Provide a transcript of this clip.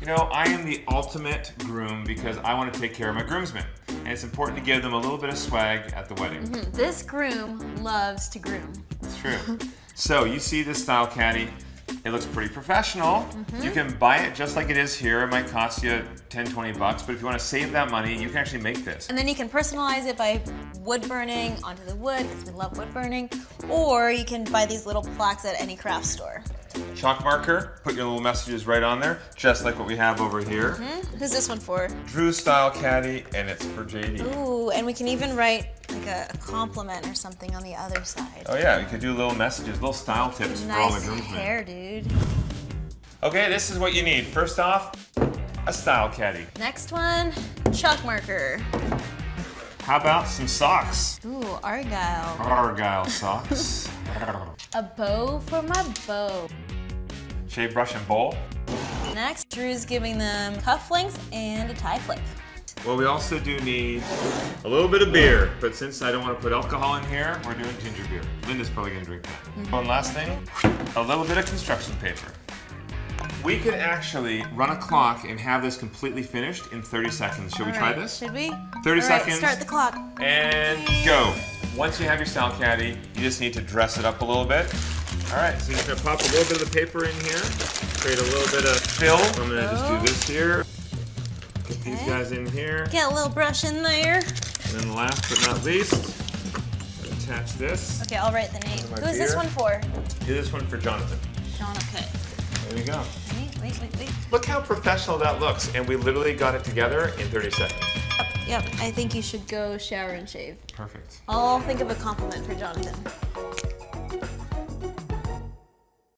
You know, I am the ultimate groom because I want to take care of my groomsmen. And it's important to give them a little bit of swag at the wedding. This groom loves to groom. It's true. so you see this style caddy. It looks pretty professional. Mm-hmm. You can buy it just like it is here. It might cost you 10, 20 bucks, but if you want to save that money, you can actually make this. And then you can personalize it by wood burning onto the wood, because we love wood burning. Or you can buy these little plaques at any craft store. Chalk marker, put your little messages right on there, just like what we have over here. Hmm? Who's this one for? Drew style caddy, and it's for JD. Ooh, and we can even write like a, a compliment or something on the other side. Oh yeah, you could do little messages, little style tips for all the nice groomsmen. hair, dude. Okay, this is what you need. First off, a style caddy. Next one, chalk marker. How about some socks? Ooh, argyle. Argyle socks. A bow for my bow. Shave brush and bowl. Next, Drew's giving them cufflinks and a tie clip. Well, we also do need a little bit of beer, but since I don't want to put alcohol in here, we're doing ginger beer. Linda's probably gonna drink that. Mm-hmm. One last thing, a little bit of construction paper. We could actually run a clock and have this completely finished in 30 seconds. Should we All try right, this? Should we? 30 All right, seconds. start the clock. And go. Once you have your style caddy, you just need to dress it up a little bit. All right, so you're just gonna pop a little bit of the paper in here, create a little bit of fill. I'm gonna just do this here. Get these guys in here. Get a little brush in there. And then last but not least, attach this. Okay, I'll write the name. my Who's this one for? Do this one for Jonathan. John, okay. There you go. Wait, wait, wait. Look how professional that looks, and we literally got it together in 30 seconds. Yep, I think you should go shower and shave. Perfect. I'll think of a compliment for Jonathan.